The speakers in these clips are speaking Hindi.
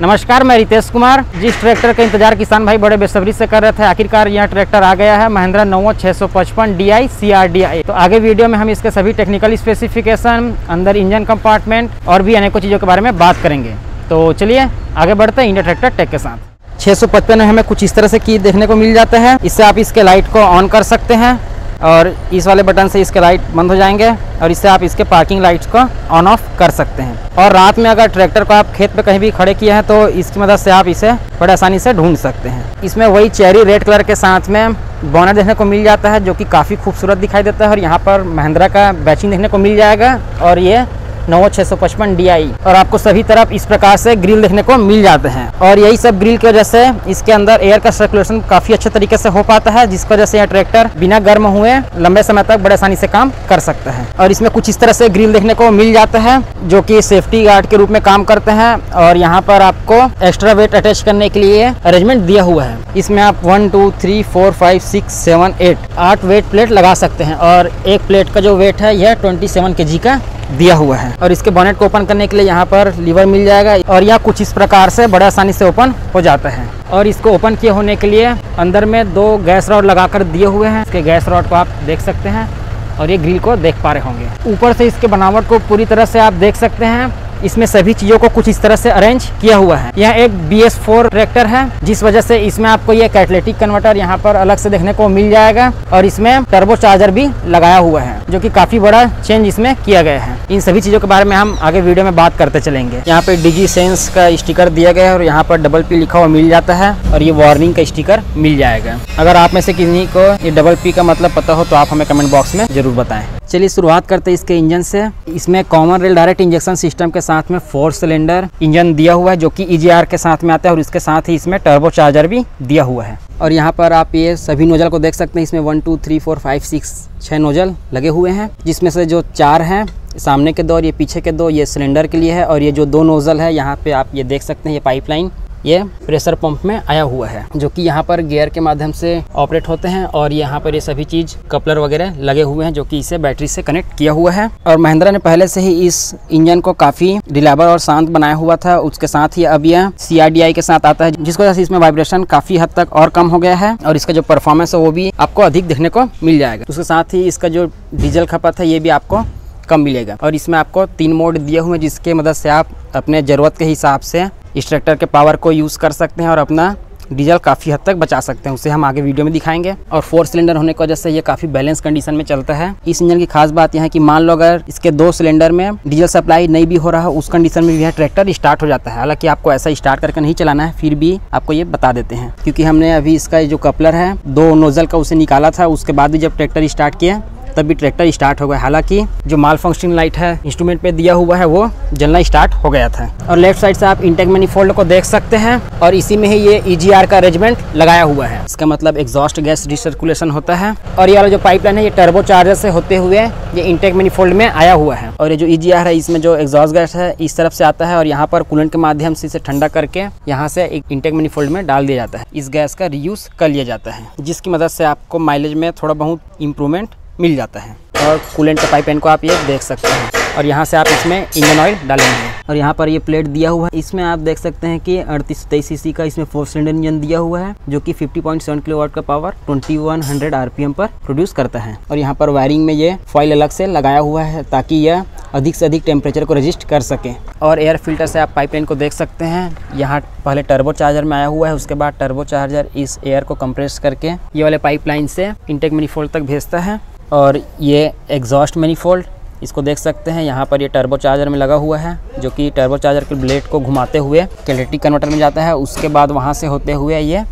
नमस्कार, मैं रितेश कुमार। जिस ट्रैक्टर का इंतज़ार किसान भाई बड़े बेसब्री से कर रहे थे, आखिरकार यह ट्रैक्टर आ गया है महिंद्रा नोवो 655 DI CRDI तो आगे वीडियो में हम इसके सभी टेक्निकल स्पेसिफिकेशन अंदर इंजन कंपार्टमेंट और भी अनेकों चीज़ों के बारे में बात करेंगे। तो चलिए, आगे बढ़ते हैं इंडिया ट्रैक्टर टेक के साथ। छः सौ पचपन में हमें कुछ इस तरह से की देखने को मिल जाता है। इससे आप इसके लाइट को ऑन कर सकते हैं। और इस वाले बटन से इसके लाइट बंद हो जाएँगे और इससे आप इसके पार्किंग लाइट्स को ऑन ऑफ़ कर सकते हैं। और रात में अगर ट्रैक्टर को आप खेत पे कहीं भी खड़े किए हैं तो इसकी मदद से आप इसे बड़े आसानी से ढूंढ सकते हैं। इसमें वही चेरी रेड कलर के साथ में बॉनर देखने को मिल जाता है, जो कि काफ़ी खूबसूरत दिखाई देता है और यहाँ पर महिंद्रा का बैचिंग देखने को मिल जाएगा। और ये नौ छः सौ पचपन डीआई और आपको सभी तरफ़ इस प्रकार से ग्रिल देखने को मिल जाते हैं। और यही सब ग्रिल की वजह से इसके अंदर एयर का सर्कुलेशन काफ़ी अच्छे तरीके से हो पाता है, जिसकी वजह से यह ट्रैक्टर बिना गर्म हुए लंबे समय तक बड़े आसानी से काम कर सकता है। और इसमें कुछ इस तरह से ग्रिल देखने को मिल जाता है, जो कि सेफ्टी गार्ड के रूप में काम करते हैं। और यहाँ पर आपको एक्स्ट्रा वेट अटैच करने के लिए अरेंजमेंट दिया हुआ है। इसमें आप one two three four five six seven eight आठ वेट प्लेट लगा सकते हैं। और एक प्लेट का जो वेट है, यह ट्वेंटी सेवन के जी का दिया हुआ है। और इसके बॉनेट को ओपन करने के लिए यहाँ पर लीवर मिल जाएगा और यह कुछ इस प्रकार से बड़े आसानी से ओपन हो जाता है। और इसको ओपन किए होने के लिए अंदर में दो गैस रॉड लगाकर दिए हुए हैं। इसके गैस रॉड को आप देख सकते हैं और ये ग्रिल को देख पा रहे होंगे। ऊपर से इसके बनावट को पूरी तरह से आप देख सकते हैं। इसमें सभी चीज़ों को कुछ इस तरह से अरेंज किया हुआ है। यह एक बी एस फोर ट्रैक्टर है, जिस वजह से इसमें आपको ये कैटलेटिक कन्वर्टर यहाँ पर अलग से देखने को मिल जाएगा। और इसमें टर्बो चार्जर भी लगाया हुआ है, जो कि काफ़ी बड़ा चेंज इसमें किया गया है। इन सभी चीज़ों के बारे में हम आगे वीडियो में बात करते चलेंगे। यहाँ पे डिजी सेंस का स्टिकर दिया गया है और यहाँ पर डबल पी लिखा हुआ मिल जाता है और ये वार्निंग का स्टिकर मिल जाएगा। अगर आप में से किसी को ये डबल पी का मतलब पता हो तो आप हमें कमेंट बॉक्स में ज़रूर बताएँ। चलिए शुरुआत करते हैं इसके इंजन से। इसमें common rail direct injection system के साथ में फोर सिलेंडर इंजन दिया हुआ है जो कि ई e के साथ में आता है और इसके साथ ही इसमें टर्बो चार्जर भी दिया हुआ है। और यहाँ पर आप ये सभी नोजल को देख सकते हैं। इसमें one two three four five six छः नोजल लगे हुए हैं, जिसमें से जो चार हैं सामने के दो और ये पीछे के दो, ये सिलेंडर के लिए है और ये जो दो नोजल है, यहाँ पे आप ये देख सकते हैं ये पाइपलाइन ये प्रेशर पंप में आया हुआ है, जो कि यहाँ पर गियर के माध्यम से ऑपरेट होते हैं और यहाँ पर ये सभी चीज़ कपलर वगैरह लगे हुए हैं, जो कि इसे बैटरी से कनेक्ट किया हुआ है। और महिंद्रा ने पहले से ही इस इंजन को काफ़ी रिलायबल और शांत बनाया हुआ था। उसके साथ ही अब यह सी के साथ आता है, जिसको वजह से इसमें वाइब्रेशन काफ़ी हद तक और कम हो गया है और इसका जो परफॉर्मेंस है वो भी आपको अधिक देखने को मिल जाएगा। उसके साथ ही इसका जो डीजल खपत है, ये भी आपको कम मिलेगा। और इसमें आपको तीन मोड दिए हुए हैं, जिसके मदद से आप अपने ज़रूरत के हिसाब से इस ट्रैक्टर के पावर को यूज़ कर सकते हैं और अपना डीजल काफ़ी हद तक बचा सकते हैं। उसे हम आगे वीडियो में दिखाएँगे। और फोर सिलेंडर होने की वजह से ये काफ़ी बैलेंस कंडीशन में चलता है। इस इंजन की खास बात यह है कि मान लो अगर इसके दो सिलेंडर में डीजल सप्लाई नहीं भी हो रहा, उस कंडीशन में भी यह ट्रैक्टर स्टार्ट हो जाता है। हालाँकि आपको ऐसा स्टार्ट करके नहीं चलाना है, फिर भी आपको ये बता देते हैं। क्योंकि हमने अभी इसका जो कपलर है, दो नोजल का उसे निकाला था, उसके बाद भी जब ट्रैक्टर स्टार्ट किया तभी ट्रैक्टर स्टार्ट हो गया। हालाँकि जो माल फंक्शनिंग लाइट है इंस्ट्रूमेंट पे दिया हुआ है, वो जलना स्टार्ट हो गया था। और लेफ़्ट साइड से आप इंटेक मैनिफोल्ड को देख सकते हैं और इसी में ही ये ई e का अरेंजमेंट लगाया हुआ है। इसका मतलब एग्जॉस्ट गैस रिसर्कुलेशन होता है। और ये वाला जो पाइपलाइन है, ये टर्बो चार्जर से होते हुए ये इंटेक मैनिफोल्ड में आया हुआ है। और ये जो ई e है, इसमें जो एग्जॉस्ट गैस है, इस तरफ़ से आता है और यहाँ पर कूलेंट के माध्यम से इसे ठंडा करके यहाँ से एक इंटेक मैनिफोल्ड में डाल दिया जाता है। इस गैस का रियूज कर लिया जाता है, जिसकी मदद से आपको माइलेज में थोड़ा बहुत इंप्रूवमेंट मिल जाता है। और कूलेंट का पाइप को आप ये देख सकते हैं। और यहाँ से आप इसमें इंजन ऑयल डालेंगे। और यहाँ पर ये प्लेट दिया हुआ है। इसमें आप देख सकते हैं कि अड़तीस तेईस सी का इसमें फोर सिलेंडर इंजन दिया हुआ है, जो कि 50.7 किलोवाट का पावर 2100 आरपीएम पर प्रोड्यूस करता है। और यहाँ पर वायरिंग में ये फॉइल अलग से लगाया हुआ है, ताकि यह अधिक से अधिक टेम्परेचर को रजिस्ट कर सके। और एयर फ़िल्टर से आप पाइपलाइन को देख सकते हैं। यहाँ पहले टर्बो चार्जर में आया हुआ है, उसके बाद टर्बो चार्जर इस एयर को कंप्रेस करके ये वाले पाइपलाइन से इंटेक मिनीफोल्ड तक भेजता है। और ये एग्जॉस्ट मैनीफोल्ड इसको देख सकते हैं। यहाँ पर ये टर्बो चार्जर में लगा हुआ है, जो कि टर्बो चार्जर के ब्लेड को घुमाते हुए कैलेटिक कन्वर्टर में जाता है। उसके बाद वहाँ से होते हुए ये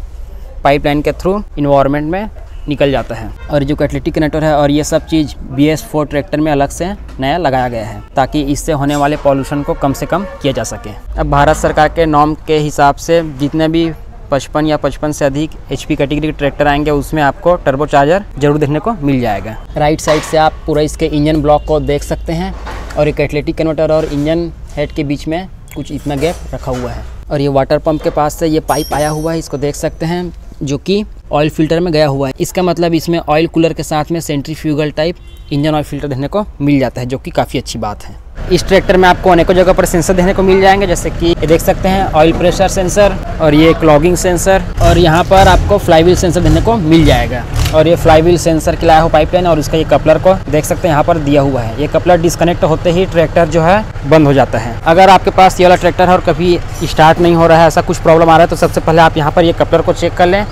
पाइपलाइन के थ्रू इन्वायरमेंट में निकल जाता है। और जो कैटलिटिक कनेक्टर है और ये सब चीज़ बी एस फोर ट्रैक्टर में अलग से नया लगाया गया है, ताकि इससे होने वाले पॉल्यूशन को कम से कम किया जा सके। अब भारत सरकार के नॉर्म के हिसाब से जितने भी पचपन या पचपन से अधिक एचपी कैटेगरी के ट्रैक्टर आएँगे, उसमें आपको टर्बो चार्जर ज़रूर देखने को मिल जाएगा। राइट साइड से आप पूरा इसके इंजन ब्लॉक को देख सकते हैं और एक एथलेटिक कन्वर्टर और इंजन हेड के बीच में कुछ इतना गैप रखा हुआ है। और ये वाटर पंप के पास से ये पाइप आया हुआ है, इसको देख सकते हैं, जो कि ऑयल फ़िल्टर में गया हुआ है। इसका मतलब इसमें ऑयल कूलर के साथ में centrifugal type engine oil filter देखने को मिल जाता है, जो कि काफ़ी अच्छी बात है। इस ट्रैक्टर में आपको अनेकों जगह पर सेंसर देखने को मिल जाएँगे, जैसे कि ये देख सकते हैं ऑयल प्रेशर सेंसर और ये क्लॉगिंग सेंसर और यहाँ पर आपको फ्लाईव्हील सेंसर देखने को मिल जाएगा। और ये फ्लाईव्हील सेंसर के लाया हो पाइपलाइन और इसका ये कपलर को देख सकते हैं, यहाँ पर दिया हुआ है। ये कपलर डिस्कनेक्ट होते ही ट्रैक्टर जो है बंद हो जाता है। अगर आपके पास ये वाला ट्रैक्टर है और कभी स्टार्ट नहीं हो रहा है, ऐसा कुछ प्रॉब्लम आ रहा है तो सबसे पहले आप यहाँ पर ये कपलर को चेक कर लें।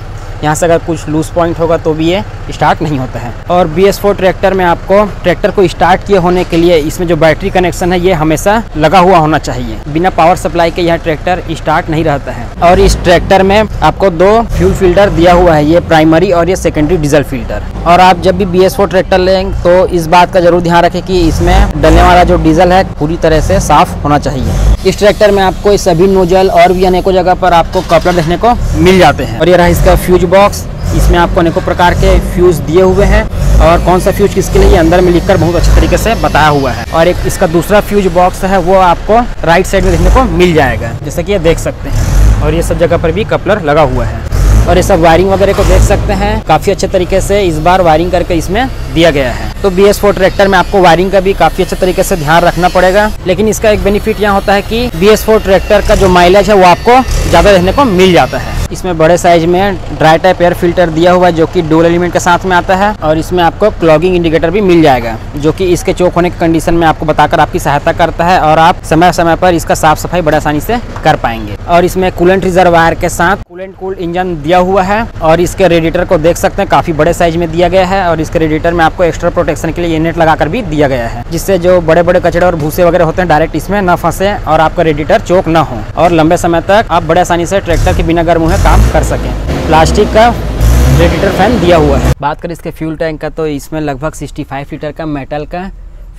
यहाँ से अगर कुछ लूज पॉइंट होगा तो भी ये स्टार्ट नहीं होता है। और बी एस ट्रैक्टर में आपको ट्रैक्टर को स्टार्ट किए होने के लिए इसमें जो बैटरी कनेक्शन है, ये हमेशा लगा हुआ होना चाहिए। बिना पावर सप्लाई के यह ट्रैक्टर स्टार्ट नहीं रहता है। और इस ट्रैक्टर में आपको दो फ्यूल फ़िल्टर दिया हुआ है, ये प्राइमरी और ये सेकेंडरी डीजल फ़िल्टर और आप जब भी बी ट्रैक्टर लें तो इस बात का ज़रूर ध्यान रखें कि इसमें डलने वाला जो डीजल है, पूरी तरह से साफ़ होना चाहिए। इस ट्रैक्टर में आपको सभी नोजल और भी अनेकों जगह पर आपको कपलर देखने को मिल जाते हैं। और ये रहा इसका फ्यूज बॉक्स इसमें आपको अनेकों प्रकार के फ्यूज दिए हुए हैं और कौन सा फ्यूज किसके लिए अंदर में लिखकर बहुत अच्छे तरीके से बताया हुआ है। और एक इसका दूसरा फ्यूज बॉक्स है, वो आपको राइट साइड में देखने को मिल जाएगा, जैसा कि ये देख सकते हैं। और ये सब जगह पर भी कपलर लगा हुआ है। और ये सब वायरिंग वगैरह को देख सकते हैं। काफ़ी अच्छे तरीके से इस बार वायरिंग करके इसमें दिया गया है। तो बी एस ट्रैक्टर में आपको वायरिंग का भी काफ़ी अच्छे तरीके से ध्यान रखना पड़ेगा। लेकिन इसका एक बेनिफिट यह होता है कि बी एस फोर ट्रैक्टर का जो माइलेज है वो आपको ज़्यादा रहने को मिल जाता है। इसमें बड़े साइज़ में ड्राई टाइप एयर फ़िल्टर दिया हुआ है जो कि डोल एलिमेंट के साथ में आता है और इसमें आपको क्लॉगिंग इंडिकेटर भी मिल जाएगा, जो कि इसके चौक होने की कंडीशन में आपको बताकर आपकी सहायता करता है और आप समय समय पर इसका साफ़ सफ़ाई बड़े आसानी से कर पाएँगे। और इसमें कूलेंट रिजर्वायर के साथ कूलेंट कूल इंजन दिया हुआ है और इसके रेडिएटर को देख सकते हैं, काफ़ी बड़े साइज़ में दिया गया है और इसके रेडिएटर में आपको एक्स्ट्रा प्रोटेक्शन के लिए यूनिट लगाकर भी दिया गया है, जिससे जो बड़े बड़े कचड़े और भूसे वगैरह होते हैं डायरेक्ट इसमें न फंसे और आपका रेडिएटर चौक न हो। और लंबे समय तक आप बड़े आसानी से ट्रैक्टर के बिना गर्म हुए काम कर सकें। प्लास्टिक का रेडिएटर फ़ैन दिया हुआ है। बात करें इसके फ्यूल टैंक का तो इसमें लगभग 65 लीटर का मेटल का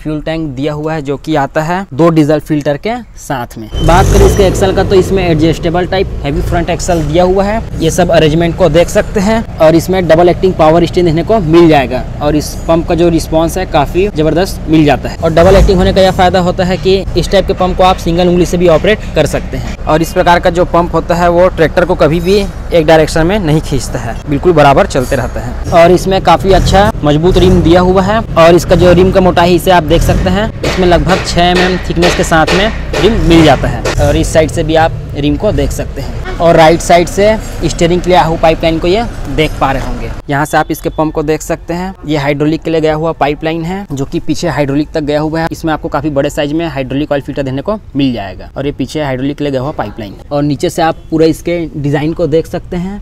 फ्यूल टैंक दिया हुआ है जो कि आता है दो डीजल फ़िल्टर के साथ में। बात करें इसके एक्सल का तो इसमें adjustable type heavy front axle दिया हुआ है। ये सब अरेंजमेंट को देख सकते हैं और इसमें डबल एक्टिंग पावर स्टेन देखने को मिल जाएगा और इस पंप का जो रिस्पॉन्स है काफ़ी ज़बरदस्त मिल जाता है। और डबल एक्टिंग होने का यह फ़ायदा होता है की इस टाइप के पंप को आप सिंगल उंगली से भी ऑपरेट कर सकते हैं। और इस प्रकार का जो पंप होता है, वो ट्रैक्टर को कभी भी एक डायरेक्शन में नहीं खींचता है, बिल्कुल बराबर चलते रहता है। और इसमें काफ़ी अच्छा मज़बूत रिम दिया हुआ है और इसका जो रिम का मोटाई, इसे आप देख सकते हैं। इसमें लगभग छः एम थिकनेस के साथ में रिम मिल जाता है। और इस साइड से भी आप रिम को देख सकते हैं। और राइट साइड से स्टेयरिंग के लिए आहू पाइपलाइन को ये देख पा रहे होंगे। यहाँ से आप इसके पंप को देख सकते हैं। ये हाइड्रोलिक के लिए गया हुआ पाइपलाइन है, जो कि पीछे हाइड्रोलिक तक गया हुआ है। इसमें आपको काफ़ी बड़े साइज़ में हाइड्रोलिक ऑयल फ़िल्टर देने को मिल जाएगा। और ये पीछे हाइड्रोलिक के लिए गया हुआ पाइपलाइन और नीचे से आप पूरा इसके डिज़ाइन को देख सकते हैं।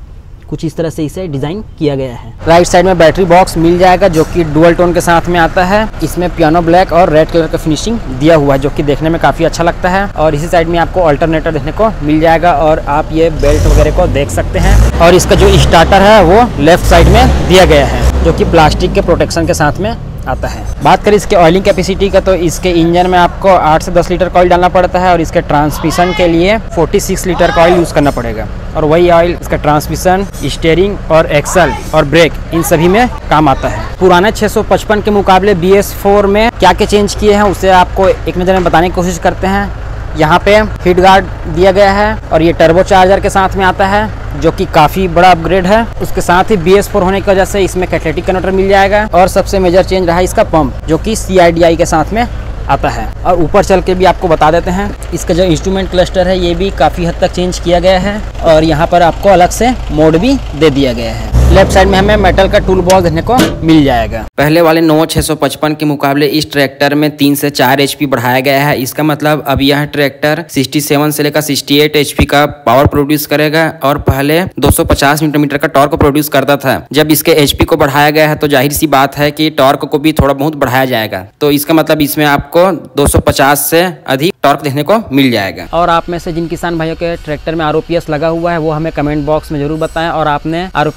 कुछ इस तरह से इसे डिज़ाइन किया गया है। राइट साइड में बैटरी बॉक्स मिल जाएगा जो कि डुअल टोन के साथ में आता है। इसमें पियानो ब्लैक और रेड कलर का फिनिशिंग दिया हुआ है, जो कि देखने में काफ़ी अच्छा लगता है। और इसी साइड में आपको अल्टरनेटर देखने को मिल जाएगा और आप ये बेल्ट वगैरह को देख सकते हैं। और इसका जो स्टार्टर है, वो लेफ़्ट साइड में दिया गया है, जो की प्लास्टिक के प्रोटेक्शन के साथ में आता है। बात करें इसके ऑयलिंग कैपेसिटी का तो इसके इंजन में आपको 8 से 10 लीटर ऑयल डालना पड़ता है और इसके ट्रांसमिशन के लिए 46 लीटर ऑयल यूज़ करना पड़ेगा। और वही ऑयल इसका ट्रांसमिशन स्टेयरिंग और एक्सल और ब्रेक इन सभी में काम आता है। पुराने 655 के मुकाबले बी में क्या क्या चेंज किए हैं, उसे आपको एक नज़र में बताने की कोशिश करते हैं। यहाँ पे हीट गार्ड दिया गया है और ये टर्बो चार्जर के साथ में आता है, जो कि काफ़ी बड़ा अपग्रेड है। उसके साथ ही बी होने की वजह से इसमें कैथलेटिक कन्वर्टर मिल जाएगा और सबसे मेजर चेंज रहा इसका पंप जो कि सी के साथ में आता है। और ऊपर चल के भी आपको बता देते हैं, इसका जो इंस्ट्रूमेंट क्लस्टर है, ये भी काफ़ी हद तक चेंज किया गया है और यहाँ पर आपको अलग से मोड भी दे दिया गया है। लेफ़्ट साइड में हमें मेटल का टूल बॉक्स देखने को मिल जाएगा। पहले वाले नौ छह के मुकाबले इस ट्रैक्टर में तीन से चार एचपी बढ़ाया गया है। इसका मतलब अब यह ट्रैक्टर 67 से लेकर 68 एचपी का पावर प्रोड्यूस करेगा और पहले 250 न्यूटन मीटर का टॉर्क प्रोड्यूस करता था। जब इसके एचपी को बढ़ाया गया है तो ज़ाहिर सी बात है की टॉर्क को भी थोड़ा बहुत बढ़ाया जाएगा। तो इसका मतलब इसमें आपको 250 से अधिक टॉर्क देखने को मिल जाएगा। और आप में से जिन किसान भाइयों के ट्रैक्टर में आर लगा हुआ है वो हमें कमेंट बॉक्स में ज़रूर बताएँ और आपने आर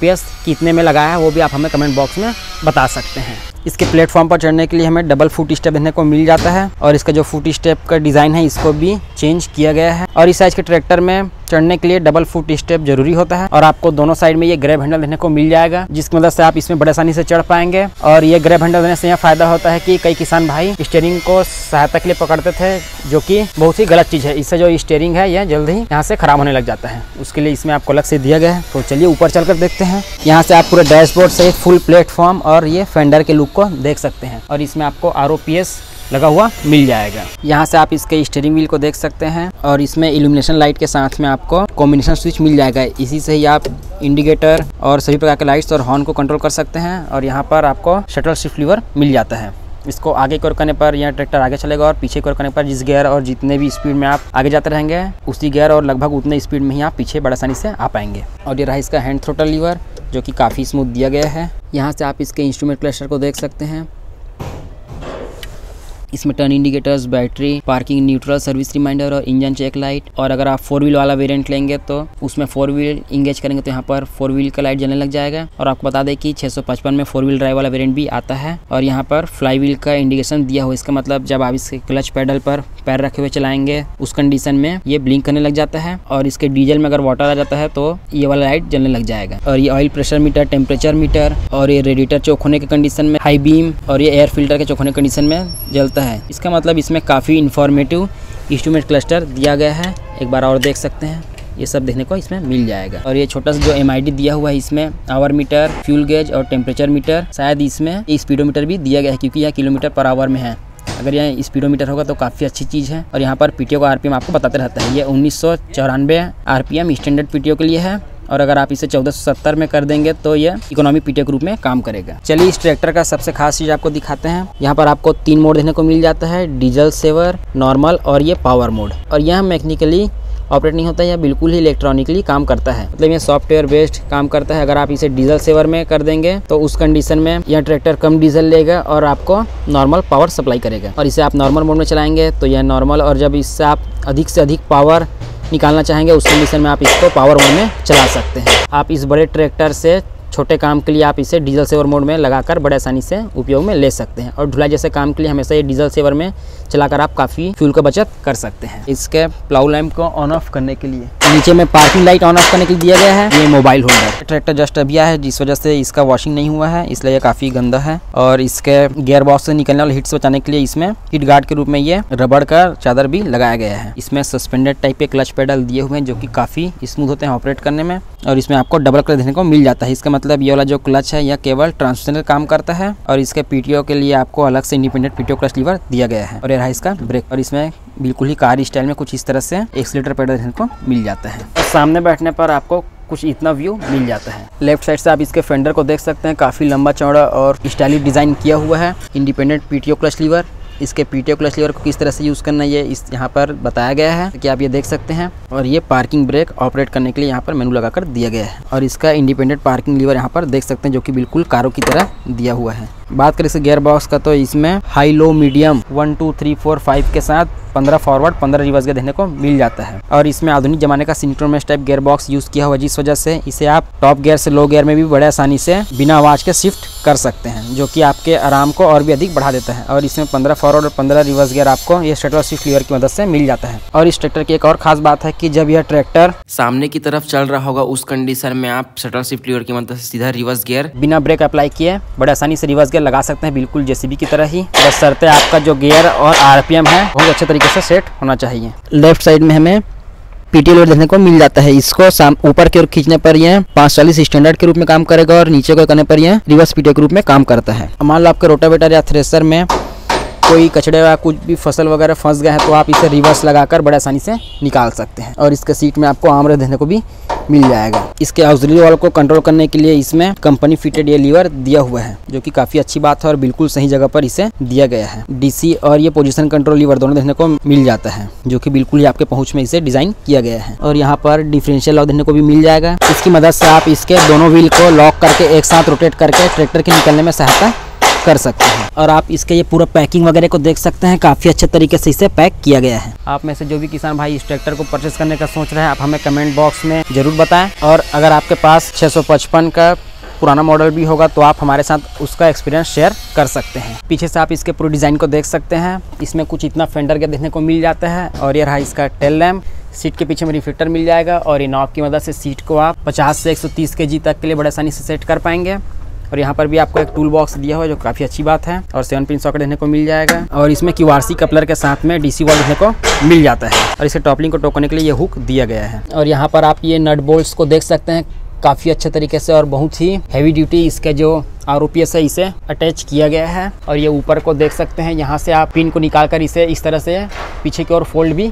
कितने में लगाया है, वो भी आप हमें कमेंट बॉक्स में बता सकते हैं। इसके प्लेटफॉर्म पर चढ़ने के लिए हमें डबल फुट स्टेप देखने को मिल जाता है और इसका जो फुट स्टेप का डिज़ाइन है, इसको भी चेंज किया गया है। और इस साइज़ के ट्रैक्टर में चढ़ने के लिए डबल फुट स्टेप ज़रूरी होता है और आपको दोनों साइड में ये ग्रेब हैंडल देने को मिल जाएगा, जिसकी मदद से आप इसमें बड़े आसानी से चढ़ पाएँगे। और ये ग्रेब हैंडल देने से यह फ़ायदा होता है कि कई किसान भाई स्टेयरिंग को सहायता के लिए पकड़ते थे, जो कि बहुत ही गलत चीज़ है। इससे जो स्टेयरिंग है, यह जल्द ही यहाँ से खराब होने लग जाता है। उसके लिए इसमें आपको अलग से दिया गया है। तो चलिए ऊपर चलकर देखते हैं। यहाँ से आप पूरे डैशबोर्ड से फुल प्लेटफॉर्म और ये फेंडर के लुक को देख सकते हैं। और इसमें आपको आरओपीएस लगा हुआ मिल जाएगा। यहाँ से आप इसके स्टेयरिंग व्हील को देख सकते हैं और इसमें इल्यूमिनेशन लाइट के साथ में आपको कॉम्बिनेशन स्विच मिल जाएगा। इसी से ही आप इंडिकेटर और सभी प्रकार के लाइट्स और हॉर्न को कंट्रोल कर सकते हैं और यहाँ पर आपको शटल शिफ्ट लीवर मिल जाता है। इसको आगे की ओर करने पर यह ट्रैक्टर आगे चलेगा और पीछे की ओर करने पर जिस गियर और जितने भी स्पीड में आप आगे जाते रहेंगे, उसी गियर और लगभग उतने स्पीड में ही आप पीछे बड़ा आसानी से आ पाएँगे। और ये रहा इसका हैंड थ्रोटल लीवर जो कि काफ़ी स्मूथ दिया गया है। यहाँ से आप इसके इंस्ट्रूमेंट क्लस्टर को देख सकते हैं। इसमें turn indicators battery parking neutral service reminder और इंजन चेक लाइट और अगर आप फोर व्हील वाला वेरियंट लेंगे तो उसमें फोर व्हील इंगेज करेंगे तो यहाँ पर फोर व्हील का लाइट जलने लग जाएगा और आपको बता दें कि 655 में फोर व्हील ड्राइव वाला वेरियंट भी आता है और यहाँ पर फ्लाई व्हील का इंडिकेशन दिया हुआ इसका मतलब जब आप इसके क्लच पैडल पर पैर रखे हुए चलाएँगे, उस कंडीशन में ये ब्लिंक करने लग जाता है और इसके डीजल में अगर वाटर आ जाता है तो ये वाला लाइट जलने लग जाएगा। और ये oil pressure meter temperature meter और ये रेडिएटर चौक होने के कंडीशन में हाई बीम और ये एयर फ़िल्टर के चौक होने कंडीशन में जलता है। इसका मतलब इसमें काफ़ी इन्फॉर्मेटिव इंस्ट्रूमेंट क्लस्टर दिया गया है। एक बार और देख सकते हैं। ये सब देखने को इसमें मिल जाएगा। और ये छोटा सा जो एमआईडी दिया हुआ है इसमें आवर मीटर फ्यूल गेज और टेम्परेचर मीटर शायद इसमें स्पीडोमीटर भी दिया गया है क्योंकि यह किलोमीटर पर आवर में है। अगर यह स्पीडोमीटर होगा तो काफ़ी अच्छी चीज़ है। और यहाँ पर पीटीओ का आरपीएम आपको बताते रहता है। ये उन्नीस सौ चौरानवे आरपीएम स्टैंडर्ड पीटीओ के लिए है। और अगर आप इसे 1470 में कर देंगे तो ये इकोनॉमी पीटे ग्रुप में काम करेगा। चलिए इस ट्रैक्टर का सबसे खास चीज़ आपको दिखाते हैं। यहाँ पर आपको तीन मोड देखने को मिल जाता है डीजल सेवर नॉर्मल और ये पावर मोड। और यह मैकेनिकली ऑपरेट नहीं होता है यह बिल्कुल ही इलेक्ट्रॉनिकली काम करता है। मतलब ये सॉफ्टवेयर बेस्ड काम करता है। अगर आप इसे डीजल सेवर में कर देंगे तो उस कंडीशन में यह ट्रैक्टर कम डीजल लेगा और आपको नॉर्मल पावर सप्लाई करेगा। और इसे आप नॉर्मल मोड में चलाएँगे तो यह नॉर्मल और जब इससे आप अधिक से अधिक पावर निकालना चाहेंगे, उस कंडीशन में आप इसको पावर वन में चला सकते हैं। आप इस बड़े ट्रैक्टर से छोटे काम के लिए आप इसे डीजल सेवर मोड में लगाकर बड़े आसानी से उपयोग में ले सकते हैं। और ढुलाई जैसे काम के लिए हमेशा ये डीजल सेवर में चलाकर आप काफ़ी फ्यूल का बचत कर सकते हैं। इसके प्लाउ लैम्प को ऑन ऑफ़ करने के लिए। नीचे में पार्किंग लाइट ऑन ऑफ़ करने के लिए दिया गया है। ये मोबाइल होल्डर ट्रैक्टर जस्ट अभी आया है जिस वजह से इसका वॉशिंग नहीं हुआ है इसलिए ये काफ़ी गंदा है। और इसके गियर बॉक्स से निकलने वाले हिट से बचाने के लिए इसमें हिट गार्ड के रूप में ये रबड़ का चादर भी लगाया गया है। इसमें सस्पेंडेड टाइप के क्लच पेडल दिए हुए हैं जो कि काफ़ी स्मूथ होते हैं ऑपरेट करने में और इसमें आपको डबल क्लच देखने को मिल जाता है। इसका मतलब ये वाला जो क्लच है, यह केवल ट्रांसमिशन काम करता है और इसके पीटीओ के लिए आपको अलग से इंडिपेंडेंट पीटीओ क्लच लीवर दिया गया है। और यह इसका ब्रेक और इसमें बिल्कुल ही कार स्टाइल में कुछ इस तरह से एक्सीटर पेडल को मिल जाता है। और सामने बैठने पर आपको कुछ इतना व्यू मिल जाता है। लेफ़्ट साइड से आप इसके फेंडर को देख सकते हैं, काफ़ी लंबा चौड़ा और स्टाइलिश डिज़ाइन किया हुआ है। इंडिपेंडेंट पीटीओ क्लच लीवर इसके पीटीओ क्लच लीवर को किस तरह से यूज़ करना है, ये इस यहाँ पर बताया गया है कि आप ये देख सकते हैं। और ये पार्किंग ब्रेक ऑपरेट करने के लिए यहाँ पर मेनू लगाकर दिया गया है। और इसका इंडिपेंडेंट पार्किंग लीवर यहाँ पर देख सकते हैं, जो कि बिल्कुल कारों की तरह दिया हुआ है। बात करें इस गियर बॉक्स का तो इसमें high low medium one two three four five के साथ पंद्रह फॉरवर्ड पंद्रह रिवर्स गियर देखने को मिल जाता है। और इसमें आधुनिक जमाने का synchromesh type gear box use किया हुआ, जिस वजह से इसे आप टॉप गियर से लो गियर में भी बड़े आसानी से बिना आवाज़ के शिफ्ट कर सकते हैं, जो कि आपके आराम को और भी अधिक बढ़ा देता है। और इसमें पंद्रह फॉरवर्ड और पंद्रह रिवर्स गियर आपको ये स्ट्रेटर शिफ्ट लीवर की मदद से मिल जाता है। और इस ट्रैक्टर की एक और खास बात है कि जब यह ट्रैक्टर सामने की तरफ़ चल रहा होगा, उस कंडीशन में आप शटल शिफ्ट लीवर की मदद से सीधा रिवर्स गियर बिना ब्रेक अप्लाई किए बड़े आसानी से रिवर्स गियर लगा सकते हैं बिल्कुल जेसीबी की तरह ही। बस शर्ते आपका जो गियर और आरपीएम है बहुत अच्छे तरीके से सेट होना चाहिए। लेफ़्ट साइड में हमें पीटी लोड देखने को मिल जाता है। इसको ऊपर की ओर खींचने पर यह पाँच चालीस स्टैंडर्ड के रूप में काम करेगा और नीचे को करने पर यह रिवर्स पीटी के रूप में काम करता है। मान लो आपके रोटावेटर या थ्रेसर में कोई कचड़े या कुछ भी फ़सल वगैरह फंस गए हैं तो आप इसे रिवर्स लगाकर बड़े आसानी से निकाल सकते हैं। और इसके सीट में आपको आमरे देखने को भी मिल जाएगा। इसके ऑक्सिलरी वाल को कंट्रोल करने के लिए इसमें कंपनी फिटेड ये लीवर दिया हुआ है, जो कि काफ़ी अच्छी बात है और बिल्कुल सही जगह पर इसे दिया गया है। डीसी और ये पोजीशन कंट्रोल लीवर दोनों देखने को मिल जाता है, जो कि बिल्कुल ही आपके पहुँच में इसे डिज़ाइन किया गया है। और यहाँ पर डिफरेंशियल लॉक देखने को भी मिल जाएगा। इसकी मदद से आप इसके दोनों व्हील को लॉक करके एक साथ रोटेट करके ट्रैक्टर के निकलने में सहायता कर सकते हैं। और आप इसके ये पूरा पैकिंग वगैरह को देख सकते हैं। काफ़ी अच्छे तरीके से इसे पैक किया गया है। आप में से जो भी किसान भाई इस ट्रैक्टर को परचेस करने का सोच रहे हैं, आप हमें कमेंट बॉक्स में ज़रूर बताएँ। और अगर आपके पास 655 का पुराना मॉडल भी होगा तो आप हमारे साथ उसका एक्सपीरियंस शेयर कर सकते हैं। पीछे से आप इसके पूरे डिज़ाइन को देख सकते हैं। इसमें कुछ इतना फेंडर के देखने को मिल जाता है। और ये रहा इसका टेल लैम्प सीट के पीछे में रिफ्लेक्टर मिल जाएगा। और इन की मदद से सीट को आप 50 से 130 केजी तक के लिए बड़े आसानी से सेट कर पाएँगे। और यहाँ पर भी आपको एक टूल बॉक्स दिया हुआ है, जो काफ़ी अच्छी बात है, और सेवन पिन सॉकेट देखने को मिल जाएगा, और इसमें क्यूआरसी कपलर के साथ में डीसी वॉल देखने को मिल जाता है, और इसे टॉपलिंग को टोकने के लिए ये हुक दिया गया है। और यहाँ पर आप ये नट बोल्ट को देख सकते हैं, काफ़ी अच्छे तरीके से और बहुत ही हैवी ड्यूटी इसके जो आर है, इसे अटैच किया गया है, और ये ऊपर को देख सकते हैं, यहाँ से आप पिन को निकाल कर इसे इस तरह से पीछे की ओर फोल्ड भी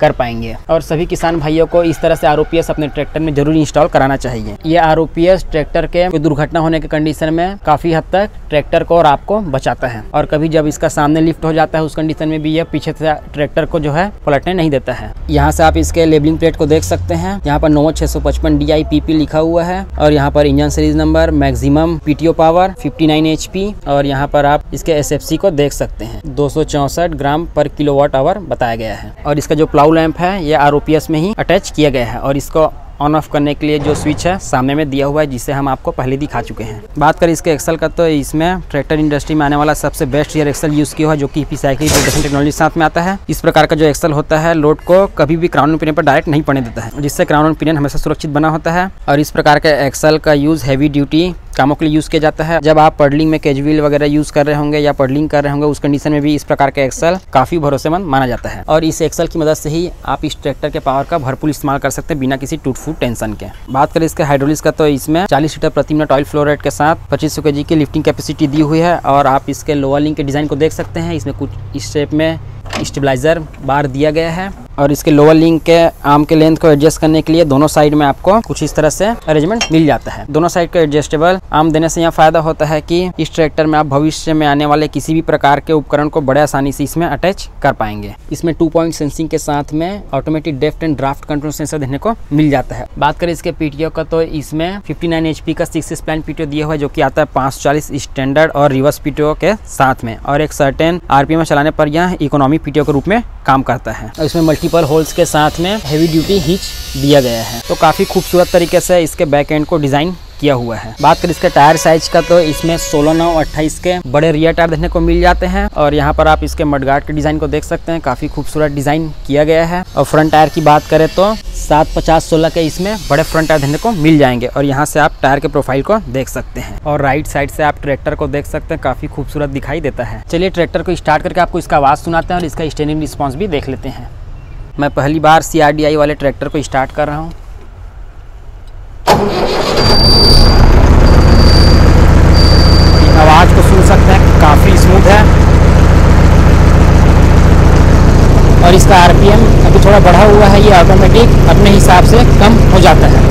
कर पाएँगे। और सभी किसान भाइयों को इस तरह से आरओपीएस अपने ट्रैक्टर में ज़रूर इंस्टॉल कराना चाहिए। ये आर ट्रैक्टर के दुर्घटना होने के कंडीशन में काफ़ी हद तक ट्रैक्टर को और आपको बचाता है। और कभी जब इसका सामने लिफ्ट हो जाता है, उस कंडीशन में भी ये पीछे से ट्रैक्टर को जो है पलटने नहीं देता है। यहाँ से आप इसके लेबलिंग प्लेट को देख सकते हैं। यहाँ पर नौ छह सौ पचपन डी आई पी लिखा हुआ है और यहाँ पर engine series number maximum PTO power 59 HP और यहाँ पर आप इसके एसएफसी को देख सकते हैं। दो ग्राम पर किलोवाट आवर बताया गया है। और इसका जो प्लाउ लैंप है यह आर में ही अटैच किया गया है और इसको ऑन ऑफ़ करने के लिए जो स्विच है, सामने में दिया हुआ है, जिसे हम आपको पहले दिखा चुके हैं। बात करें इसके एक्सल का तो इसमें ट्रैक्टर इंडस्ट्री में आने वाला सबसे बेस्ट ईयर एक्सल यूज़ किया हुआ, जो कि साइकिल टेक्नोलॉजी साथ में आता है। इस प्रकार का जो एक्सल होता है लोड को कभी भी क्राउन ओपिनियन पर डायरेक्ट नहीं पड़ने देता है, जिससे क्राउन ओपिनियन हमेशा सुरक्षित बना होता है। और इस प्रकार के एक्सल का यूज़ हैवी ड्यूटी कामों के लिए यूज़ किया जाता है। जब आप पर्डलिंग में कैजुअल वगैरह यूज़ कर रहे होंगे या पर्डलिंग कर रहे होंगे, उस कंडीशन में भी इस प्रकार का एक्सल काफ़ी भरोसेमंद माना जाता है। और इस एक्सल की मदद से ही आप इस ट्रैक्टर के पावर का भरपूर इस्तेमाल कर सकते हैं, बिना किसी टूट फूट टेंशन के बात करें इसके हाइड्रोलिक्स का तो इसमें चालीस लीटर प्रति मिनट ऑयल फ्लोरेट के साथ पच्चीस सौ के की लिफ्टिंग कैपेसिटी दी हुई है और आप इसके लोअर लिंक के डिज़ाइन को देख सकते हैं। इसमें कुछ इस शेप में स्टेबलाइज़र बार दिया गया है और इसके लोअर लिंक के आर्म के लेंथ को एडजस्ट करने के लिए दोनों साइड में आपको कुछ इस तरह से अरेंजमेंट मिल जाता है। दोनों साइड को एडजस्टेबल आर्म देने से यहाँ फ़ायदा होता है कि इस ट्रैक्टर में आप भविष्य में आने वाले किसी भी प्रकार के उपकरण को बड़े आसानी से इसमें अटैच कर पाएँगे। इसमें टू पॉइंट सेंसिंग के साथ में automatic depth and draft control sensor देखने को मिल जाता है। बात करें इसके पीटीओ का तो इसमें फिफ्टी नाइन का सिक्स प्लान पीटीओ दिया हुआ है जो की आता है पाँच स्टैंडर्ड और रिवर्स पीटीओ के साथ में और एक सर्टेन आरपीएम चलाने पर यह इकोनॉमी पीटीओ के रूप में काम करता है। और इसमें मल्टीपल होल्स के साथ में हैवी ड्यूटी हिच दिया गया है। तो काफ़ी खूबसूरत तरीके से इसके बैक एंड को डिज़ाइन किया हुआ है। बात करें इसके टायर साइज़ का तो इसमें सोलह, नौ, अट्ठाईस के बड़े रियर टायर देखने को मिल जाते हैं। और यहाँ पर आप इसके मडगार्ड के डिज़ाइन को देख सकते हैं। काफ़ी खूबसूरत डिज़ाइन किया गया है। और फ्रंट टायर की बात करें तो सात पचास सोलह के इसमें बड़े फ्रंट टायर देखने को मिल जाएँगे और यहाँ से आप टायर के प्रोफ़ाइल को देख सकते हैं। और राइट साइड से आप ट्रैक्टर को देख सकते हैं, काफ़ी खूबसूरत दिखाई देता है। चलिए ट्रैक्टर को स्टार्ट करके आपको इसका आवाज़ सुनाते हैं और इसका स्टेनिंग रिस्पॉन्स भी देख लेते हैं। मैं पहली बार सी वाले ट्रैक्टर को स्टार्ट कर रहा हूँ। आवाज़ को सुन सकते हैं, काफ़ी स्मूथ है। और इसका आरपीएम थोड़ा बढ़ा हुआ है, ये ऑटोमेटिक अपने हिसाब से कम हो जाता है।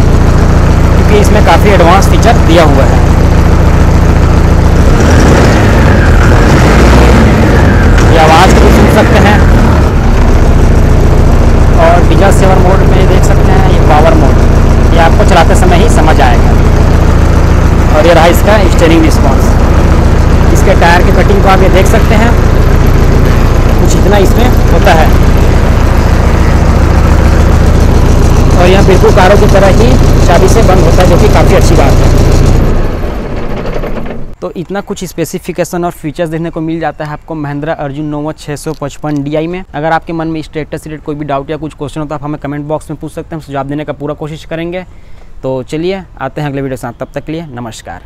क्योंकि इसमें काफ़ी एडवांस फीचर दिया हुआ है। ये आवाज़ को भी सुन सकते हैं। और डीजल सेवर मोड में देख सकते हैं, ये पावर मोड ये आपको चलाते समय ही समझ आएगा। और ये रहा इसका स्टेयरिंग रिस्पॉन्स इसके टायर की कटिंग को आप ये देख सकते हैं। कुछ इतना इसमें होता है। और यहाँ बिल्कुल कारों की तरह ही शादी से बंद होता है, जो कि काफ़ी अच्छी बात है। तो इतना कुछ स्पेसिफिकेशन और फीचर्स देखने को मिल जाता है आपको महिंद्रा अर्जुन नोवा छः सौ पचपन डी में। अगर आपके मन में स्टेटस से कोई भी डाउट या कुछ क्वेश्चन हो तो आप हमें कमेंट बॉक्स में पूछ सकते हैं, हम सुझाव देने का पूरा कोशिश करेंगे। तो चलिए, आते हैं अगले वीडियो के साथ। तब तक के लिए नमस्कार।